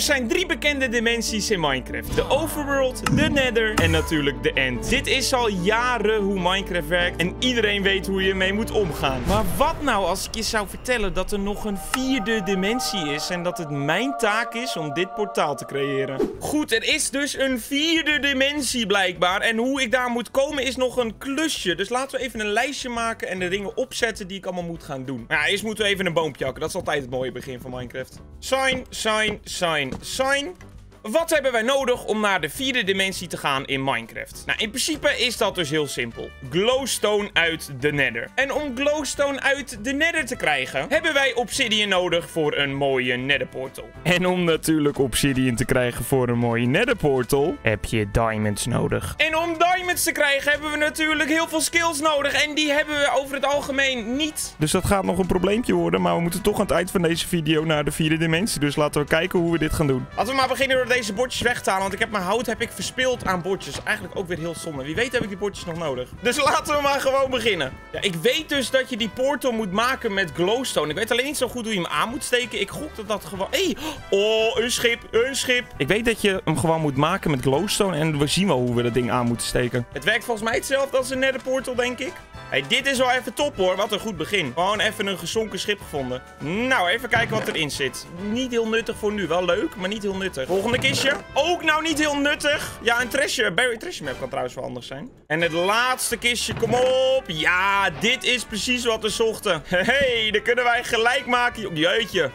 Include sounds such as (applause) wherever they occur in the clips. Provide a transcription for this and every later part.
Er zijn drie bekende dimensies in Minecraft. De overworld, de nether en natuurlijk de end. Dit is al jaren hoe Minecraft werkt en iedereen weet hoe je ermee moet omgaan. Maar wat nou als ik je zou vertellen dat er nog een vierde dimensie is en dat het mijn taak is om dit portaal te creëren? Goed, er is dus een vierde dimensie blijkbaar en hoe ik daar moet komen is nog een klusje. Dus laten we even een lijstje maken en de dingen opzetten die ik allemaal moet gaan doen. Ja, eerst moeten we even een boompje hakken. Dat is altijd het mooie begin van Minecraft. Sign, sign, sign, sign. Wat hebben wij nodig om naar de vierde dimensie te gaan in Minecraft? Nou, in principe is dat dus heel simpel. Glowstone uit de nether. En om glowstone uit de nether te krijgen, hebben wij obsidian nodig voor een mooie netherportal. En om natuurlijk obsidian te krijgen voor een mooie netherportal, heb je diamonds nodig. En om diamonds te krijgen, hebben we natuurlijk heel veel skills nodig. En die hebben we over het algemeen niet. Dus dat gaat nog een probleempje worden, maar we moeten toch aan het eind van deze video naar de vierde dimensie. Dus laten we kijken hoe we dit gaan doen. Laten we maar beginnen door deze bordjes weg te halen. Want ik heb mijn hout heb ik verspild aan bordjes. Eigenlijk ook weer heel zonde. Wie weet heb ik die bordjes nog nodig. Dus laten we maar gewoon beginnen. Ja, ik weet dus dat je die portal moet maken met glowstone. Ik weet alleen niet zo goed hoe je hem aan moet steken. Ik gok dat dat gewoon... Hey! Oh, een schip, een schip. Ik weet dat je hem gewoon moet maken met glowstone. En we zien wel hoe we dat ding aan moeten steken. Het werkt volgens mij hetzelfde als een nether portal, denk ik. Hey, dit is wel even top hoor. Wat een goed begin. Gewoon even een gezonken schip gevonden. Nou, even kijken wat erin zit. Niet heel nuttig voor nu. Wel leuk, maar niet heel nuttig. Volgende kistje. Ook nou niet heel nuttig. Ja, een trashje. Barry trashje map kan trouwens wel handig zijn. En het laatste kistje. Kom op. Ja, dit is precies wat we zochten. (laughs) hey, dan kunnen wij gelijk maken. Jeetje.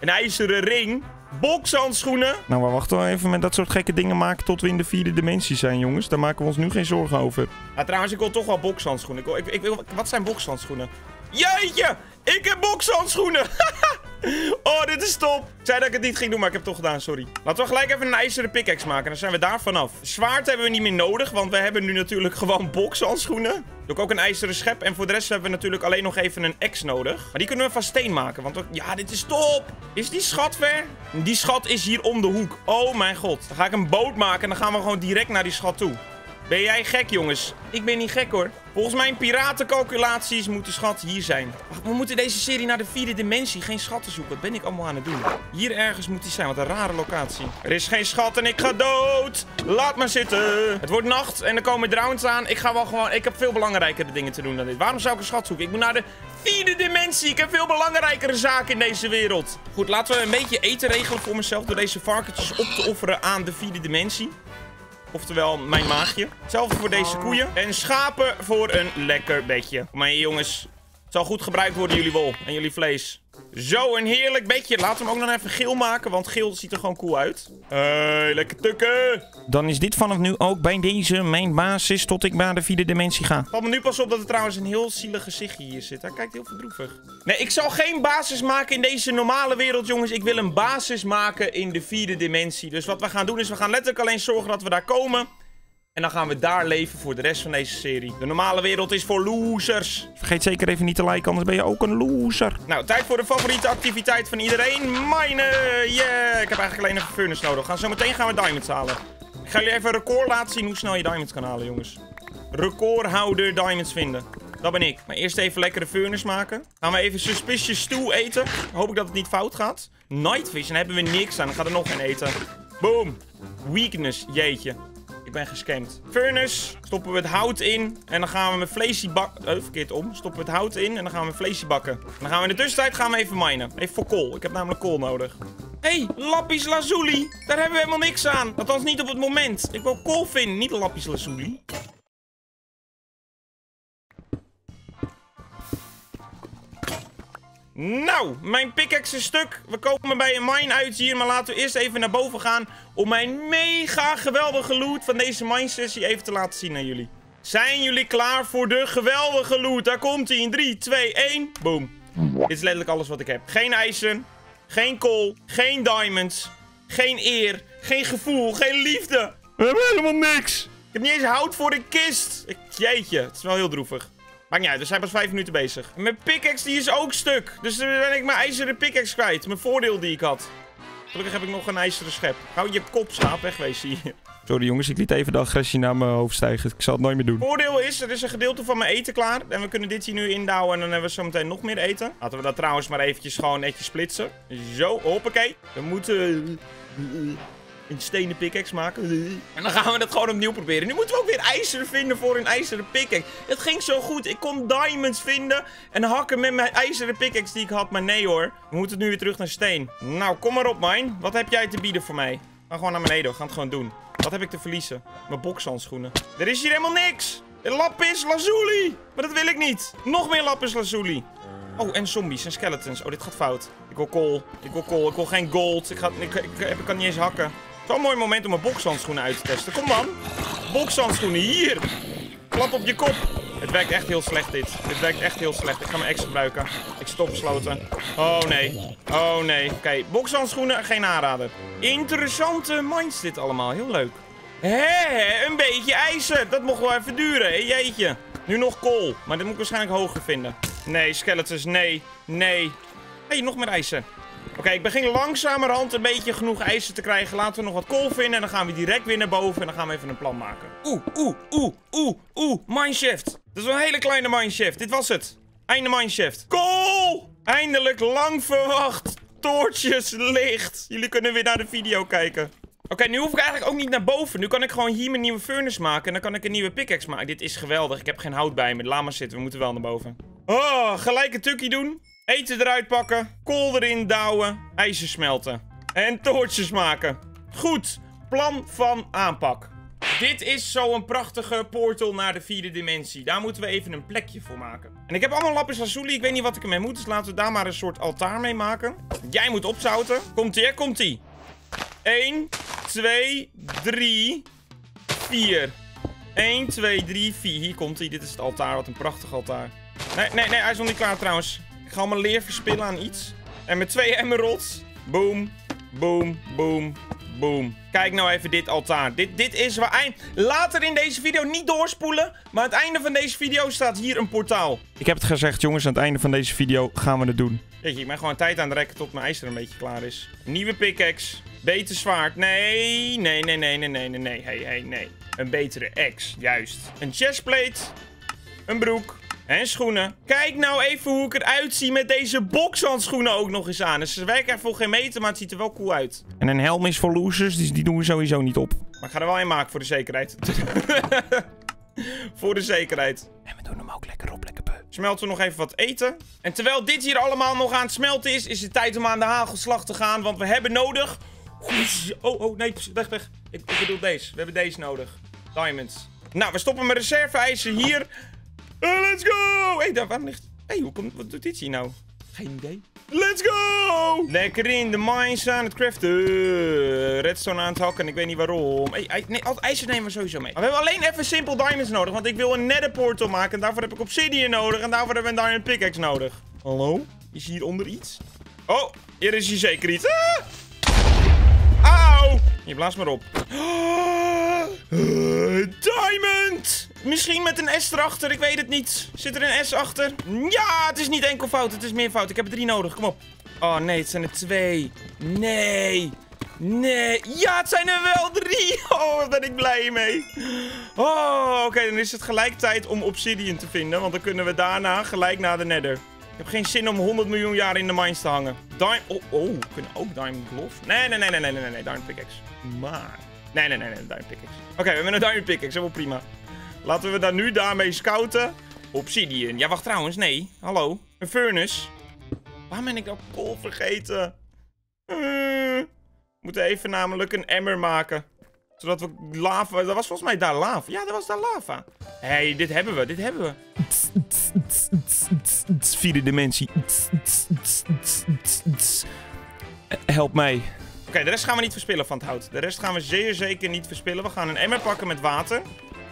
Een ijzeren ring. Bokshandschoenen. Nou, we wachten wel even met dat soort gekke dingen maken tot we in de vierde dimensie zijn, jongens. Daar maken we ons nu geen zorgen over. Ja, trouwens, ik wil toch wel bokshandschoenen. Ik, wil, ik, ik wil, wat zijn bokshandschoenen? Jeetje! Ik heb bokshandschoenen! (laughs) oh, dit is top! Ik zei dat ik het niet ging doen, maar ik heb het toch gedaan, sorry. Laten we gelijk even een ijzeren pickaxe maken. Dan zijn we daar vanaf. Zwaard hebben we niet meer nodig, want we hebben nu natuurlijk gewoon bokshandschoenen. Doe ik ook een ijzeren schep. En voor de rest hebben we natuurlijk alleen nog even een X nodig. Maar die kunnen we van steen maken, want... Ja, dit is top! Is die schat ver? Die schat is hier om de hoek. Oh mijn god. Dan ga ik een boot maken en dan gaan we gewoon direct naar die schat toe. Ben jij gek, jongens? Ik ben niet gek, hoor. Volgens mijn piratencalculaties moet de schat hier zijn. Wacht, we moeten deze serie naar de vierde dimensie. Geen schatten zoeken. Wat ben ik allemaal aan het doen? Hier ergens moet die zijn. Wat een rare locatie. Er is geen schat en ik ga dood. Laat maar zitten. Het wordt nacht en er komen drowns aan. Ik ga wel gewoon... Ik heb veel belangrijkere dingen te doen dan dit. Waarom zou ik een schat zoeken? Ik moet naar de vierde dimensie. Ik heb veel belangrijkere zaken in deze wereld. Goed, laten we een beetje eten regelen voor mezelf... door deze varkentjes op te offeren aan de vierde dimensie. Oftewel mijn maagje. Hetzelfde voor deze koeien. En schapen voor een lekker bedje. Maar jongens. Het zal goed gebruikt worden jullie wol en jullie vlees. Zo, een heerlijk bedje. Laten we hem ook nog even geel maken, want geel ziet er gewoon cool uit. Hey, lekker tukken. Dan is dit vanaf nu ook bij deze mijn basis tot ik naar de vierde dimensie ga. Valt me nu pas op dat er trouwens een heel zielig gezichtje hier zit. Hij kijkt heel verdroevig. Nee, ik zal geen basis maken in deze normale wereld, jongens. Ik wil een basis maken in de vierde dimensie. Dus wat we gaan doen is, we gaan letterlijk alleen zorgen dat we daar komen. En dan gaan we daar leven voor de rest van deze serie. De normale wereld is voor losers. Vergeet zeker even niet te liken, anders ben je ook een loser. Nou, tijd voor de favoriete activiteit van iedereen. Minen! Yeah! Ik heb eigenlijk alleen even furnace nodig. Gaan zo meteen gaan we diamonds halen. Ik ga jullie even een record laten zien hoe snel je diamonds kan halen, jongens. Recordhouder diamonds vinden. Dat ben ik. Maar eerst even lekkere furnace maken. Gaan we even suspicious stew eten. Hoop ik dat het niet fout gaat. Nightfish, dan hebben we niks aan. Dan gaat er nog een eten. Boom. Weakness, jeetje. Ik ben gescamd. Furnace. Stoppen we het hout in. En dan gaan we mijn vleesje bakken. Oh, verkeerd om. Stoppen we het hout in. En dan gaan we mijn vleesje bakken. En dan gaan we in de tussentijd gaan we even minen. Even voor kool. Ik heb namelijk kool nodig. Hé, hey, lapis lazuli. Daar hebben we helemaal niks aan. Althans niet op het moment. Ik wil kool vinden, niet lapis lazuli. Nou, mijn pickaxe is stuk. We komen bij een mine uit hier. Maar laten we eerst even naar boven gaan. Om mijn mega geweldige loot van deze mine sessie even te laten zien aan jullie. Zijn jullie klaar voor de geweldige loot? Daar komt hij in 3, 2, 1. Boom. Dit is letterlijk alles wat ik heb. Geen ijzer. Geen kool. Geen diamonds. Geen eer. Geen gevoel. Geen liefde. We hebben helemaal niks. Ik heb niet eens hout voor de kist. Ik, jeetje, het is wel heel droevig. Maakt niet uit, we zijn pas vijf minuten bezig. Mijn pickaxe die is ook stuk. Dus dan ben ik mijn ijzeren pickaxe kwijt. Mijn voordeel die ik had. Gelukkig heb ik nog een ijzeren schep. Hou je kop, schaap, wegwezen hier. Sorry jongens, ik liet even de agressie naar mijn hoofd stijgen. Ik zal het nooit meer doen. Voordeel is, er is een gedeelte van mijn eten klaar. En we kunnen dit hier nu indouwen en dan hebben we zo meteen nog meer eten. Laten we dat trouwens maar eventjes gewoon netjes splitsen. Zo, hoppakee. We moeten Een stenen pickaxe maken. (laughs) En dan gaan we het gewoon opnieuw proberen. Nu moeten we ook weer ijzer vinden voor een ijzeren pickaxe. Het ging zo goed. Ik kon diamonds vinden en hakken met mijn ijzeren pickaxe die ik had. Maar nee hoor. We moeten nu weer terug naar steen. Nou, kom maar op, Mine. Wat heb jij te bieden voor mij? Ga gewoon naar beneden. We gaan het gewoon doen. Wat heb ik te verliezen? Mijn bokshandschoenen. Er is hier helemaal niks. Lapis lazuli. Maar dat wil ik niet. Nog meer lapis lazuli. Oh, en zombies en skeletons. Oh, dit gaat fout. Ik wil kool. Ik wil kool. Ik wil geen gold. Ik, ga, ik, ik, kan niet eens hakken. Zo'n mooi moment om mijn bokshandschoenen uit te testen. Kom dan. Bokshandschoenen, hier. Klap op je kop. Het werkt echt heel slecht dit. Dit werkt echt heel slecht. Ik ga mijn ex gebruiken. Ik stop gesloten. Oh nee. Oh nee. Oké, okay. geen aanrader. Interessante minds dit allemaal. Heel leuk. Hé, een beetje ijzer. Dat mocht wel even duren. Jeetje. Nu nog kool. Maar dit moet ik waarschijnlijk hoger vinden. Nee, skeletons, nee. Nee. Hé, hey, nog meer ijzer. Oké, ik begin langzamerhand een beetje genoeg ijzer te krijgen. Laten we nog wat kool vinden en dan gaan we direct weer naar boven. En dan gaan we even een plan maken. Oeh, oeh, oeh, oeh, oeh. Mineshaft. Dat is een hele kleine mineshaft. Dit was het. Einde mineshaft. Kool! Eindelijk lang verwacht. Toortjes, licht. Jullie kunnen weer naar de video kijken. Oké, nu hoef ik eigenlijk ook niet naar boven. Nu kan ik gewoon hier mijn nieuwe furnace maken. En dan kan ik een nieuwe pickaxe maken. Dit is geweldig. Ik heb geen hout bij me. Laat maar zitten. We moeten wel naar boven. Oh, gelijk een tukkie doen. Eten eruit pakken. Kool erin douwen. IJzer smelten. En toortjes maken. Goed. Plan van aanpak. Dit is zo'n prachtige portal naar de vierde dimensie. Daar moeten we even een plekje voor maken. En ik heb allemaal lapis lazuli. Ik weet niet wat ik ermee moet. Dus laten we daar maar een soort altaar mee maken. Jij moet opzouten. Komt-ie? Komt-ie. 1, 2, 3, 4. 1, 2, 3, 4. Hier komt hij. Dit is het altaar. Wat een prachtig altaar. Nee, nee, nee. Hij is nog niet klaar trouwens. Ik ga allemaal leer verspillen aan iets. En met twee emeralds. Boom, boom, boom, boom. Kijk nou even dit altaar. Dit, dit is waar eind... Later in deze video niet doorspoelen. Maar aan het einde van deze video staat hier een portaal. Ik heb het gezegd, jongens. Aan het einde van deze video gaan we het doen. Je, ik ben gewoon tijd aan het rekken tot mijn ijzer een beetje klaar is. Nieuwe pickaxe. Beter zwaard. Nee, nee, nee, nee, nee, nee, nee. Hey, hey, nee. Een betere ex, juist. Een chestplate. Een broek. En schoenen. Kijk nou even hoe ik eruit zie met deze bokshandschoenen ook nog eens aan. Dus ze werken er voor geen meter, maar het ziet er wel cool uit. En een helm is voor losers, dus die doen we sowieso niet op. Maar ik ga er wel een maken voor de zekerheid. (laughs) voor de zekerheid. En we doen hem ook lekker op, lekker beu. Smelten we nog even wat eten. En terwijl dit hier allemaal nog aan het smelten is, is het tijd om aan de hagelslag te gaan. Want we hebben nodig... Oh, oh, nee, weg, weg. Ik, ik bedoel deze. We hebben deze nodig. Diamonds. Nou, we stoppen mijn reserve-ijzer hier. Uh, let's go! Hé, hey, daar waar ligt... Hé, hey, hoe komt... Wat doet dit hier nou? Geen idee. Let's go! Lekker in de mines aan het craften. Redstone aan het hakken. Ik weet niet waarom. Hey, nee, altijd ijzer nemen we sowieso mee. Maar we hebben alleen even simple diamonds nodig. Want ik wil een nether portal maken. En daarvoor heb ik obsidian nodig. En daarvoor hebben we een diamond pickaxe nodig. Hallo? Is hieronder iets? Oh, hier is hier zeker iets. Ah! Je blaast maar op. diamond! Misschien met een S erachter, ik weet het niet. Zit er een S achter? Ja, het is niet enkel fout, het is meer fout. Ik heb er drie nodig, kom op. Oh nee, het zijn er twee. Nee. Nee. Ja, het zijn er wel drie. (laughs) Oh, wat ben ik blij mee. Oh, oké, dan is het gelijk tijd om obsidian te vinden. Want dan kunnen we daarna gelijk naar de nether. Ik heb geen zin om 100 miljoen jaar in de mines te hangen. Diamond... Oh, oh, we kunnen ook diamond glove. Nee, nee, nee, nee, nee, nee, nee, diamond pickaxe. Maar... Nee, nee, nee, nee, diamond pickaxe. Oké, we hebben een diamond pickaxe, helemaal prima. Laten we dan nu daarmee scouten. Obsidian. Ja, wacht trouwens. Nee. Hallo. Een furnace. Waarom ben ik nou kool vergeten? Uh, we moeten even namelijk een emmer maken. Zodat we lava... Dat was volgens mij daar lava. Ja, dat was daar lava. Hé, hey, dit hebben we. Dit hebben we. Vierde dimensie. Help mij. Oké, de rest gaan we niet verspillen van het hout. De rest gaan we zeer zeker niet verspillen. We gaan een emmer pakken met water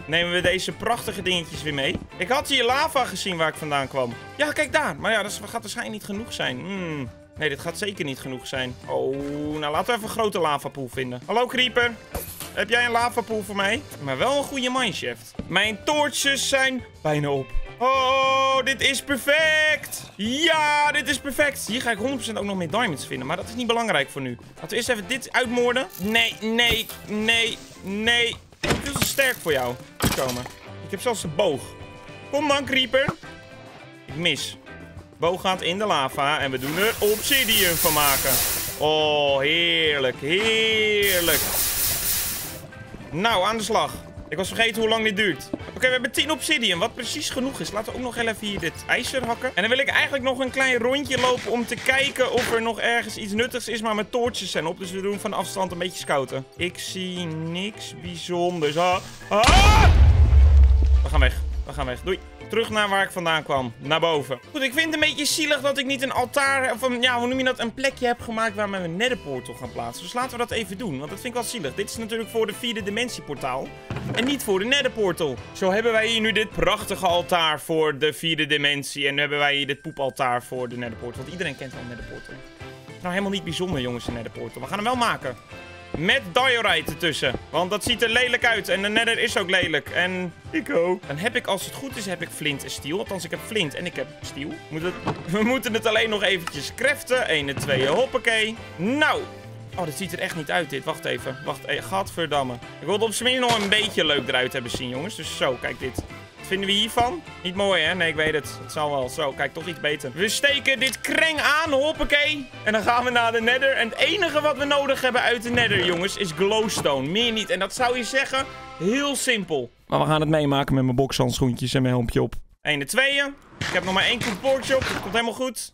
nemen we deze prachtige dingetjes weer mee. Ik had hier lava gezien waar ik vandaan kwam. Ja, kijk daar. Maar ja, dat gaat waarschijnlijk niet genoeg zijn. Hmm. Nee, dit gaat zeker niet genoeg zijn. Oh, nou laten we even een grote lavapool vinden. Hallo, Creeper. Heb jij een lavapool voor mij? Maar wel een goede mineshaft. Mijn toortjes zijn bijna op. Oh, dit is perfect. Ja, dit is perfect. Hier ga ik 100% ook nog meer diamonds vinden. Maar dat is niet belangrijk voor nu. Laten we eerst even dit uitmoorden. Nee, nee, nee, nee. Veel te sterk voor jou. Komen. Ik heb zelfs een boog. Kom dan, creeper. Ik mis. Boog gaat in de lava en we doen er obsidian van maken. Oh, heerlijk. Heerlijk. Nou, aan de slag. Ik was vergeten hoe lang dit duurt. Oké, we hebben 10 obsidian, wat precies genoeg is. Laten we ook nog even hier dit ijzer hakken. En dan wil ik eigenlijk nog een klein rondje lopen om te kijken of er nog ergens iets nuttigs is. Maar mijn toortjes zijn op, dus we doen van afstand een beetje scouten. Ik zie niks bijzonders. Ah! ah! We gaan weg. We gaan weg. Doei. Terug naar waar ik vandaan kwam. Naar boven. Goed, ik vind het een beetje zielig dat ik niet een altaar... Of een, ja, hoe noem je dat? Een plekje heb gemaakt waar we een netherportal gaan plaatsen. Dus laten we dat even doen. Want dat vind ik wel zielig. Dit is natuurlijk voor de vierde dimensieportaal. En niet voor de netherportal. Zo hebben wij hier nu dit prachtige altaar voor de vierde dimensie. En nu hebben wij hier dit poepaltaar voor de netherportal. Want iedereen kent wel netherportal. Nou, helemaal niet bijzonder, jongens, de netherportal. We gaan hem wel maken. Met diorite ertussen. Want dat ziet er lelijk uit. En de nether is ook lelijk. En ik ook. Dan heb ik, als het goed is, heb ik flint en steel. Althans, ik heb flint en ik heb steel. Moet het... (laughs) We moeten het alleen nog eventjes craften. 1 en 2, hoppakee. Nou. Oh, dat ziet er echt niet uit, dit. Wacht even. Wacht even. Gadverdamme. Ik wilde op zijn minst nog een beetje leuk eruit hebben zien, jongens. Dus zo, kijk dit vinden we hiervan? Niet mooi, hè? Nee, ik weet het. Het zal wel. Zo, kijk, toch iets beter. We steken dit kreng aan, hoppakee. En dan gaan we naar de nether. En het enige wat we nodig hebben uit de nether, jongens, is glowstone. Meer niet. En dat zou je zeggen, heel simpel. Maar we gaan het meemaken met mijn bokshandschoentjes en mijn helmpje op. Eén de tweeën. Ik heb nog maar één koepoortje op. Dat komt helemaal goed.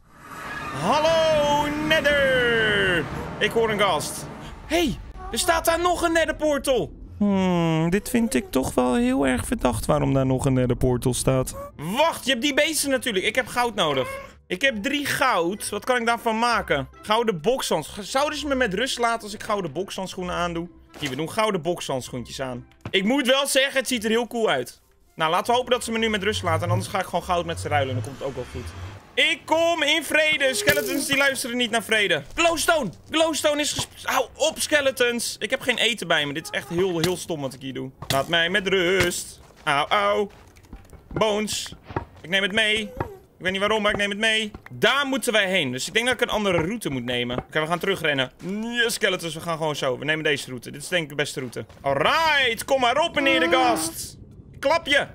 Hallo, nether. Ik hoor een gast. hey, er staat daar nog een netherportal. Hmm, dit vind ik toch wel heel erg verdacht waarom daar nog een nether portal staat. Wacht, je hebt die beesten natuurlijk. Ik heb goud nodig. Ik heb drie goud. Wat kan ik daarvan maken? Gouden bokshandschoenen. Zouden ze me met rust laten als ik gouden bokshandschoenen aandoe? Hier, we doen gouden bokshandschoentjes aan. Ik moet wel zeggen, het ziet er heel cool uit. Nou, laten we hopen dat ze me nu met rust laten. En anders ga ik gewoon goud met ze ruilen. Dan komt het ook wel goed. Ik kom in vrede. Skeletons die luisteren niet naar vrede. Glowstone. Glowstone is. Hou op, skeletons. Ik heb geen eten bij me. Dit is echt heel, heel stom wat ik hier doe. Laat mij met rust. Auw, auw. Bones. Ik neem het mee. Ik weet niet waarom, maar ik neem het mee. Daar moeten wij heen. Dus ik denk dat ik een andere route moet nemen. Oké, we gaan terugrennen. Ja, skeletons, we gaan gewoon zo. We nemen deze route. Dit is denk ik de beste route. Alright, kom maar op, meneer de gast. Klap je.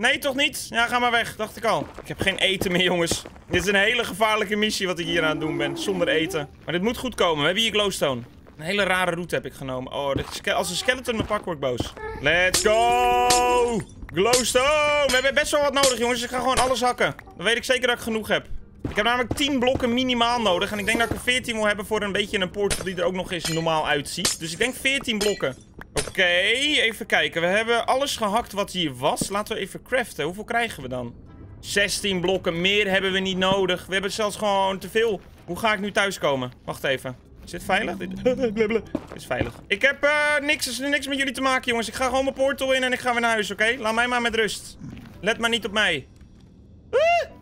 Nee, toch niet? Ja, ga maar weg. Dacht ik al. Ik heb geen eten meer, jongens. Dit is een hele gevaarlijke missie wat ik hier aan het doen ben. Zonder eten. Maar dit moet goed komen. We hebben hier glowstone. Een hele rare route heb ik genomen. Oh, als een skeleton me pak, word boos. Let's go! Glowstone! We hebben best wel wat nodig, jongens. Ik ga gewoon alles hakken. Dan weet ik zeker dat ik genoeg heb. Ik heb namelijk 10 blokken minimaal nodig. En ik denk dat ik er 14 wil hebben voor een beetje een portal die er ook nog eens normaal uitziet. Dus ik denk 14 blokken. Oké, even kijken. We hebben alles gehakt wat hier was. Laten we even craften. Hoeveel krijgen we dan? 16 blokken. Meer hebben we niet nodig. We hebben zelfs gewoon te veel. Hoe ga ik nu thuiskomen? Wacht even. Is dit veilig? Dit (laughs) is veilig. Ik heb uh, niks, niks met jullie te maken, jongens. Ik ga gewoon mijn portal in en ik ga weer naar huis, oké? Laat mij maar met rust. Let maar niet op mij.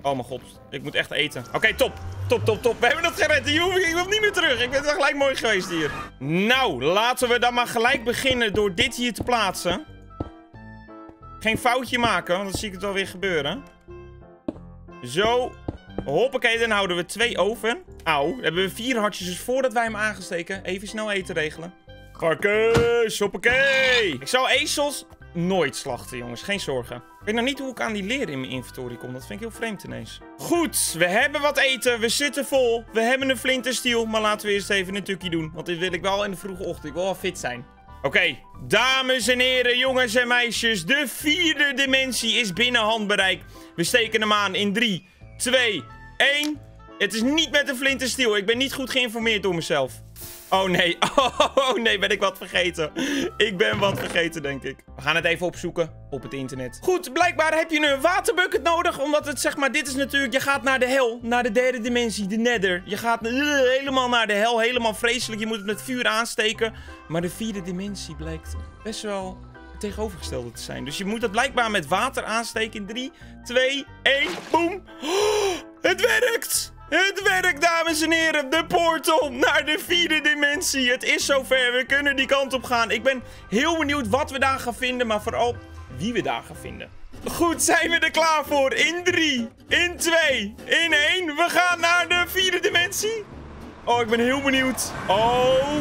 Oh mijn god, ik moet echt eten. Oké, top. Top, top, top. We hebben het gered. Ik hoef niet meer terug. Ik ben wel gelijk mooi geweest hier. Nou, laten we dan maar gelijk beginnen door dit hier te plaatsen. Geen foutje maken, want dan zie ik het alweer gebeuren. Zo. Hoppakee, dan houden we twee oven. Auw, hebben we vier hartjes. Dus voordat wij hem aangesteken, even snel eten regelen. Varkens, hoppakee. Ik zou ezels nooit slachten, jongens. Geen zorgen. Ik weet nog niet hoe ik aan die leren in mijn inventory kom. Dat vind ik heel vreemd ineens. Goed, we hebben wat eten. We zitten vol. We hebben een flinterstiel. Maar laten we eerst even een tukje doen. Want dit wil ik wel in de vroege ochtend. Ik wil wel fit zijn. Oké, dames en heren, jongens en meisjes. De vierde dimensie is binnen handbereik. We steken hem aan in 3, 2, 1. Het is niet met een flinterstiel. Ik ben niet goed geïnformeerd door mezelf. Oh nee, (laughs) oh nee, ben ik wat vergeten. Ik ben wat vergeten, denk ik. We gaan het even opzoeken op het internet. Goed, blijkbaar heb je een waterbucket nodig. Omdat het, zeg maar, dit is natuurlijk... Je gaat naar de hel, naar de derde dimensie, de nether. Je gaat uh, helemaal naar de hel, helemaal vreselijk. Je moet het met vuur aansteken. Maar de vierde dimensie blijkt best wel tegenovergestelde te zijn. Dus je moet het blijkbaar met water aansteken in 3, 2, 1, boom. Oh, (gasps) het werkt! Het werkt, dames en heren. De portal naar de vierde dimensie. Het is zover. We kunnen die kant op gaan. Ik ben heel benieuwd wat we daar gaan vinden. Maar vooral wie we daar gaan vinden. Goed, zijn we er klaar voor? In 3, in 2, in 1. We gaan naar de vierde dimensie. Oh, ik ben heel benieuwd. Oh,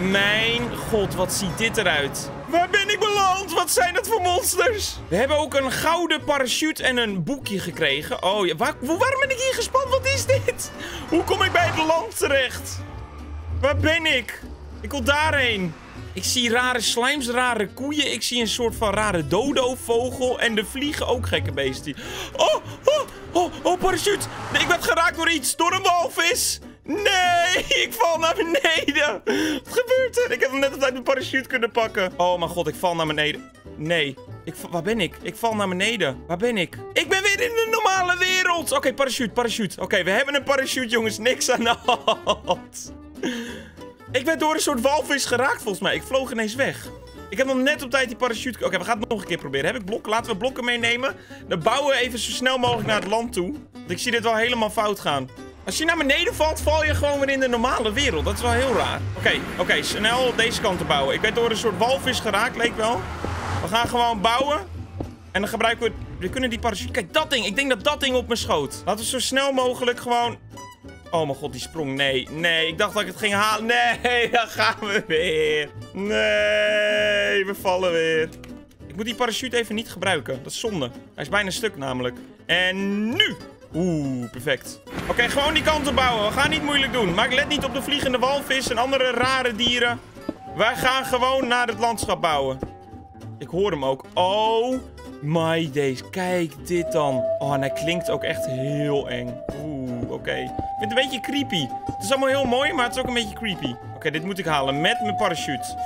mijn god, wat ziet dit eruit? Waar ben ik beland? Wat zijn dat voor monsters? We hebben ook een gouden parachute en een boekje gekregen. Oh ja, waar, waarom ben ik hier gespannen? Wat is dit? Hoe kom ik bij het land terecht? Waar ben ik? Ik wil daarheen. Ik zie rare slimes, rare koeien. Ik zie een soort van rare dodo-vogel. En er vliegen ook gekke beesten. Oh, oh, oh, oh, parachute. Ik werd geraakt door iets. Door een walvis. Nee, ik val naar beneden. Wat gebeurt er? Ik heb hem net op tijd mijn parachute kunnen pakken. Oh mijn god, ik val naar beneden. Nee, ik, waar ben ik? Ik val naar beneden. Waar ben ik? Ik ben weer in de normale wereld. Oké, parachute, parachute. Oké, we hebben een parachute, jongens. Niks aan de hand. Ik werd door een soort walvis geraakt, volgens mij. Ik vloog ineens weg. Ik heb nog net op tijd die parachute... Oké, we gaan het nog een keer proberen. Heb ik blokken? Laten we blokken meenemen. Dan bouwen we even zo snel mogelijk naar het land toe. Want ik zie dit wel helemaal fout gaan. Als je naar beneden valt, val je gewoon weer in de normale wereld. Dat is wel heel raar. Oké, oké, snel deze kant te bouwen. Ik werd door een soort walvis geraakt, leek wel. We gaan gewoon bouwen. En dan gebruiken we... We kunnen die parachute... Kijk, dat ding. Ik denk dat dat ding op me schoot. Laten we zo snel mogelijk gewoon... Oh mijn god, die sprong. Nee, nee. Ik dacht dat ik het ging halen. Nee, (laughs) dan gaan we weer. Nee, we vallen weer. Ik moet die parachute even niet gebruiken. Dat is zonde. Hij is bijna stuk namelijk. En nu. Oeh, perfect. Oké, gewoon die kant op bouwen. We gaan niet moeilijk doen. Maar let niet op de vliegende walvis en andere rare dieren. Wij gaan gewoon naar het landschap bouwen. Ik hoor hem ook. Oh my days. Kijk dit dan. Oh, en hij klinkt ook echt heel eng. Oeh, oké. Ik vind het een beetje creepy. Het is allemaal heel mooi, maar het is ook een beetje creepy. Oké, dit moet ik halen met mijn parachute.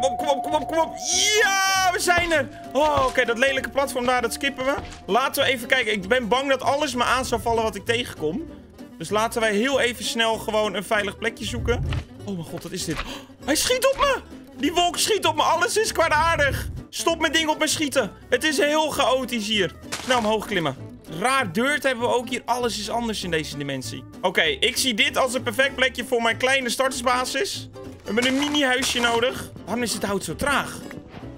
Kom op, kom op, kom op, kom op. Ja, we zijn er. Oh, oké, dat lelijke platform daar, dat skippen we. Laten we even kijken. Ik ben bang dat alles me aan zou vallen wat ik tegenkom. Dus laten wij heel even snel gewoon een veilig plekje zoeken. Oh mijn god, wat is dit? Oh, hij schiet op me! Die wolk schiet op me. Alles is kwaadaardig. Stop met dingen op me schieten. Het is heel chaotisch hier. Snel omhoog klimmen. Raar deurt hebben we ook hier. Alles is anders in deze dimensie. Oké, ik zie dit als een perfect plekje voor mijn kleine startersbasis. We hebben een mini-huisje nodig. Waarom is het hout zo traag?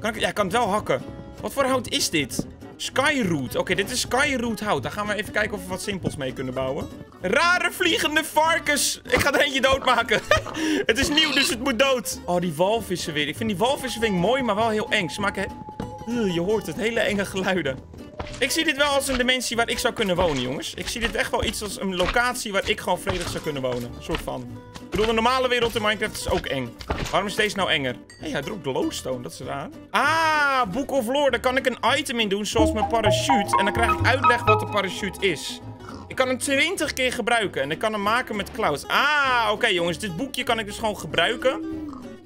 Kan ik... Ja, ik kan het wel hakken. Wat voor hout is dit? Skyroot. Oké, dit is Skyroot hout. Daar gaan we even kijken of we wat simpels mee kunnen bouwen. Rare vliegende varkens. Ik ga er eentje doodmaken. (laughs) het is nieuw, dus het moet dood. Oh, die walvissen weer. Ik vind die walvissen vind mooi, maar wel heel eng. Ze maken... je hoort het. Hele enge geluiden. Ik zie dit wel als een dimensie waar ik zou kunnen wonen, jongens. Ik zie dit echt wel iets als een locatie waar ik gewoon vredig zou kunnen wonen. Een soort van. Ik bedoel, de normale wereld in Minecraft is ook eng. Waarom is deze nou enger? Hé, hey, hij dropt glowstone. Dat is raar. Ah, Book of Lore. Daar kan ik een item in doen, zoals mijn parachute. En dan krijg ik uitleg wat de parachute is. Ik kan hem 20 keer gebruiken. En ik kan hem maken met clouds. Ah, oké jongens. Dit boekje kan ik dus gewoon gebruiken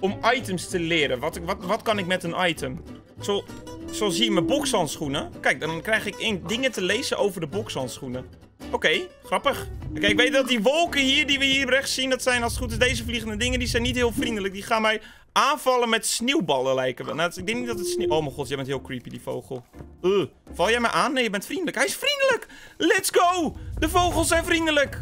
om items te leren. Wat, wat, wat kan ik met een item? Zo, zo zie je mijn bokshandschoenen. Kijk, dan krijg ik dingen te lezen over de bokshandschoenen. Oké, grappig. Oké, ik weet dat die wolken hier, die we hier rechts zien, dat zijn als het goed is deze vliegende dingen, die zijn niet heel vriendelijk. Die gaan mij aanvallen met sneeuwballen lijken wel. Nou, ik denk niet dat het sneeuw... Oh mijn god, jij bent heel creepy, die vogel. Uh, val jij me aan? Nee, je bent vriendelijk. Hij is vriendelijk! Let's go! De vogels zijn vriendelijk!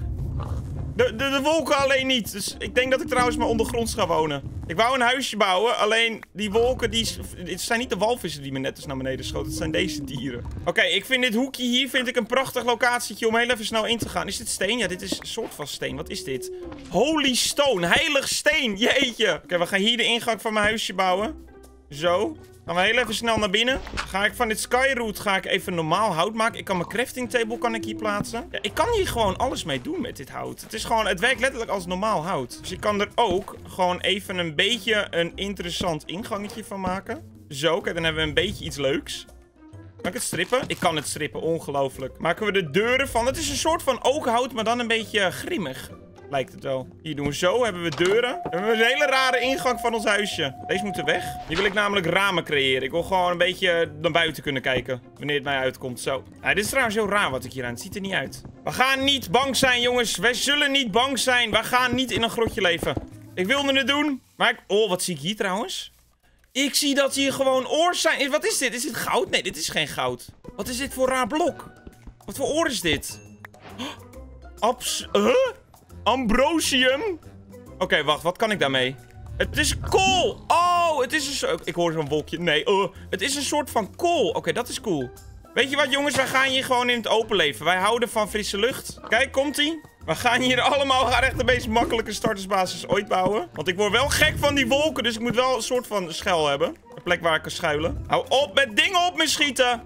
De, de, de wolken alleen niet. Dus ik denk dat ik trouwens maar ondergronds ga wonen. Ik wou een huisje bouwen, alleen die wolken, die, het zijn niet de walvissen die me net eens naar beneden schoten. Het zijn deze dieren. Oké, ik vind dit hoekje hier vind ik een prachtig locatietje om heel even snel in te gaan. Is dit steen? Ja, dit is een soort van steen. Wat is dit? Holy stone, heilig steen, jeetje. Oké, we gaan hier de ingang van mijn huisje bouwen. Zo. Gaan we heel even snel naar binnen. Ga ik van dit skyroot ga ik even normaal hout maken. Ik kan mijn crafting table kan ik hier plaatsen. Ja, ik kan hier gewoon alles mee doen met dit hout. Het is gewoon, het werkt letterlijk als normaal hout. Dus ik kan er ook gewoon even een beetje een interessant ingangetje van maken. Zo, kijk, dan hebben we een beetje iets leuks. Kan ik het strippen? Ik kan het strippen, ongelooflijk. Maken we de deuren van. Het is een soort van ooghout, maar dan een beetje grimmig. Lijkt het wel. Hier doen we zo. Hebben we deuren. We hebben een hele rare ingang van ons huisje. Deze moeten weg. Hier wil ik namelijk ramen creëren. Ik wil gewoon een beetje naar buiten kunnen kijken. Wanneer het mij uitkomt. Zo. dit is trouwens heel raar wat ik hier aan. Het ziet er niet uit. We gaan niet bang zijn, jongens. Wij zullen niet bang zijn. We gaan niet in een grotje leven. Ik wilde het doen. Maar ik... Oh, wat zie ik hier trouwens? Ik zie dat hier gewoon oors zijn. Wat is dit? Is dit goud? Nee, dit is geen goud. Wat is dit voor raar blok? Wat voor oor is dit? (gasps) Abs... Huh? Ambrosium? Oké, wacht. Wat kan ik daarmee? Het is kool. Oh, het is een. Ik hoor zo'n wolkje. Nee, uh, het is een soort van kool. Oké, dat is cool. Weet je wat, jongens? Wij gaan hier gewoon in het open leven. Wij houden van frisse lucht. Kijk, komt-ie. We gaan hier allemaal gaan echt de meest makkelijke startersbasis ooit bouwen. Want ik word wel gek van die wolken, dus ik moet wel een soort van schuil hebben. Een plek waar ik kan schuilen. Hou op met dingen op me schieten.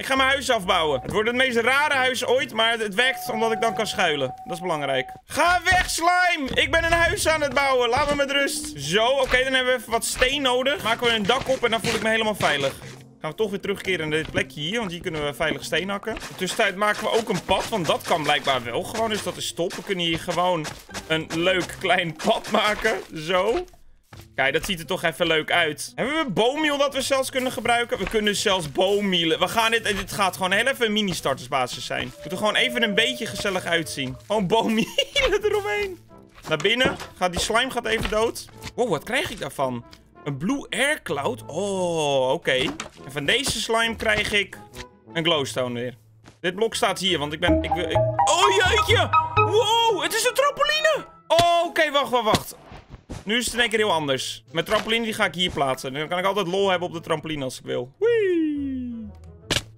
Ik ga mijn huis afbouwen. Het wordt het meest rare huis ooit, maar het, werkt omdat ik dan kan schuilen. Dat is belangrijk. Ga weg, slime! Ik ben een huis aan het bouwen. Laat me met rust. Zo, oké, dan hebben we even wat steen nodig. Maken we een dak op en dan voel ik me helemaal veilig. Gaan we toch weer terugkeren naar dit plekje hier, want hier kunnen we veilig steen hakken. In de tussentijd maken we ook een pad, want dat kan blijkbaar wel gewoon, dus dat is top. We kunnen hier gewoon een leuk klein pad maken, zo. Kijk, dat ziet er toch even leuk uit. Hebben we boommiel dat we zelfs kunnen gebruiken? We kunnen zelfs boommielen. We gaan dit... Dit gaat gewoon heel even een mini-startersbasis zijn. Het moet er gewoon even een beetje gezellig uitzien. Gewoon boommielen (laughs) eromheen. Naar binnen. Gaat die slime gaat even dood. Wow, wat krijg ik daarvan? Een Blue Air Cloud? Oh, oké. En van deze slime krijg ik een glowstone weer. Dit blok staat hier, want ik ben... Ik, ik... Oh, jeetje! Wow, het is een trampoline! Oh, oké, wacht, wacht, wacht. Nu is het in één keer heel anders. Mijn trampoline die ga ik hier plaatsen. Dan kan ik altijd lol hebben op de trampoline als ik wil. Whee!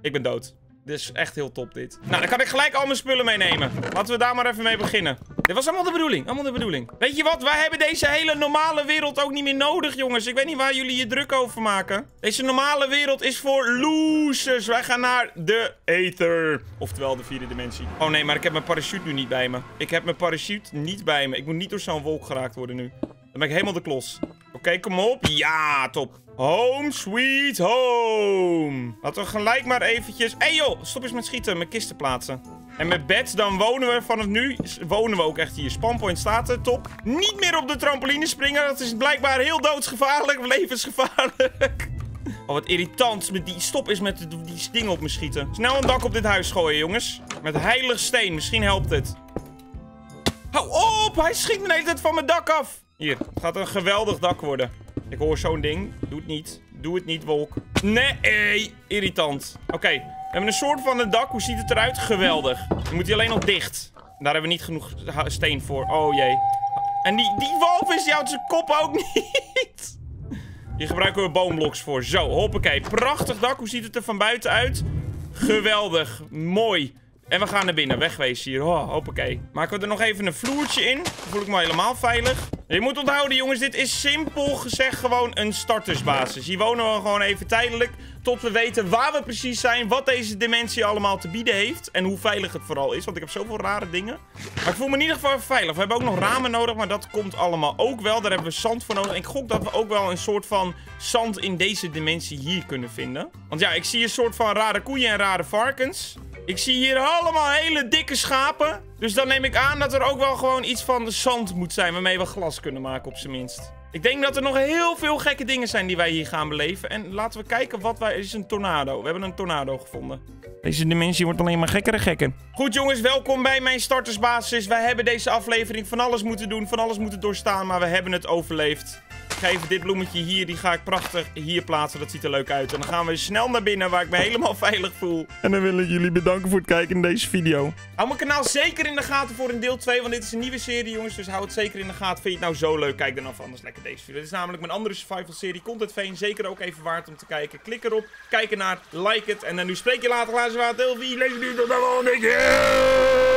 Ik ben dood. Dit is echt heel top dit. Nou, dan kan ik gelijk al mijn spullen meenemen. Laten we daar maar even mee beginnen. Dit was allemaal de bedoeling. Allemaal de bedoeling. Weet je wat? Wij hebben deze hele normale wereld ook niet meer nodig, jongens. Ik weet niet waar jullie je druk over maken. Deze normale wereld is voor losers. Wij gaan naar de Ether. Oftewel de vierde dimensie. Oh nee, maar ik heb mijn parachute nu niet bij me. Ik heb mijn parachute niet bij me. Ik moet niet door zo'n wolk geraakt worden nu. Dan ben ik helemaal de klos. Oké, kom op. Ja, top. Home sweet home. Laten we gelijk maar eventjes... Hé hey joh, stop eens met schieten. Mijn kisten plaatsen. En met bed, dan wonen we vanaf nu... Wonen we ook echt hier. Spawnpoint staat er, top. Niet meer op de trampoline springen. Dat is blijkbaar heel doodsgevaarlijk. (laughs) Levensgevaarlijk. Oh, wat irritant. Die stop is met die dingen op me schieten. Snel een dak op dit huis gooien, jongens. Met heilig steen. Misschien helpt het. Hou op! Hij schiet me de hele tijd van mijn dak af. Hier, het gaat een geweldig dak worden. Ik hoor zo'n ding. Doe het niet. Doe het niet, wolk. Nee, irritant. Oké, we hebben een soort van een dak. Hoe ziet het eruit? Geweldig. Dan moet hij alleen nog dicht. Daar hebben we niet genoeg steen voor. Oh jee. En die, die walvis, die houdt zijn kop ook (laughs) niet. Hier gebruiken we boombloks voor. Zo, hoppakee. Prachtig dak. Hoe ziet het er van buiten uit? Geweldig. Mooi. En we gaan naar binnen. Wegwezen hier. Oh, hoppakee. Maken we er nog even een vloertje in. Voel ik me helemaal veilig. Je moet onthouden, jongens. Dit is simpel gezegd gewoon een startersbasis. Hier wonen we gewoon even tijdelijk. Tot we weten waar we precies zijn. Wat deze dimensie allemaal te bieden heeft. En hoe veilig het vooral is. Want ik heb zoveel rare dingen. Maar ik voel me in ieder geval veilig. We hebben ook nog ramen nodig. Maar dat komt allemaal ook wel. Daar hebben we zand voor nodig. En ik gok dat we ook wel een soort van zand in deze dimensie hier kunnen vinden. Want ja, ik zie een soort van rare koeien en rare varkens. Ik zie hier allemaal hele dikke schapen. Dus dan neem ik aan dat er ook wel gewoon iets van de zand moet zijn... waarmee we glas kunnen maken op zijn minst. Ik denk dat er nog heel veel gekke dingen zijn die wij hier gaan beleven. En laten we kijken wat wij... Het is een tornado. We hebben een tornado gevonden. Deze dimensie wordt alleen maar gekker en gekker. Goed jongens, welkom bij mijn startersbasis. Wij hebben deze aflevering van alles moeten doen, van alles moeten doorstaan, maar we hebben het overleefd. Ga even dit bloemetje hier, die ga ik prachtig hier plaatsen. Dat ziet er leuk uit. En dan gaan we snel naar binnen waar ik me helemaal veilig voel. En dan wil ik jullie bedanken voor het kijken in deze video. Hou mijn kanaal zeker in de gaten voor een deel 2, want dit is een nieuwe serie jongens. Dus hou het zeker in de gaten. Vind je het nou zo leuk? Kijk dan af anders lekker deze video. Dit is namelijk mijn andere survival serie, Content Veen. Zeker ook even waard om te kijken. Klik erop, kijk ernaar, like het. En dan nu spreek je later, laatste water. Heel veel. Lees nu tot de volgende keer.